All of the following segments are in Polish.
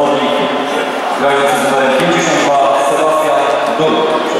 zawodnik grający z numerem 52 Sebastian Dul.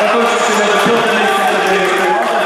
That goes to the building they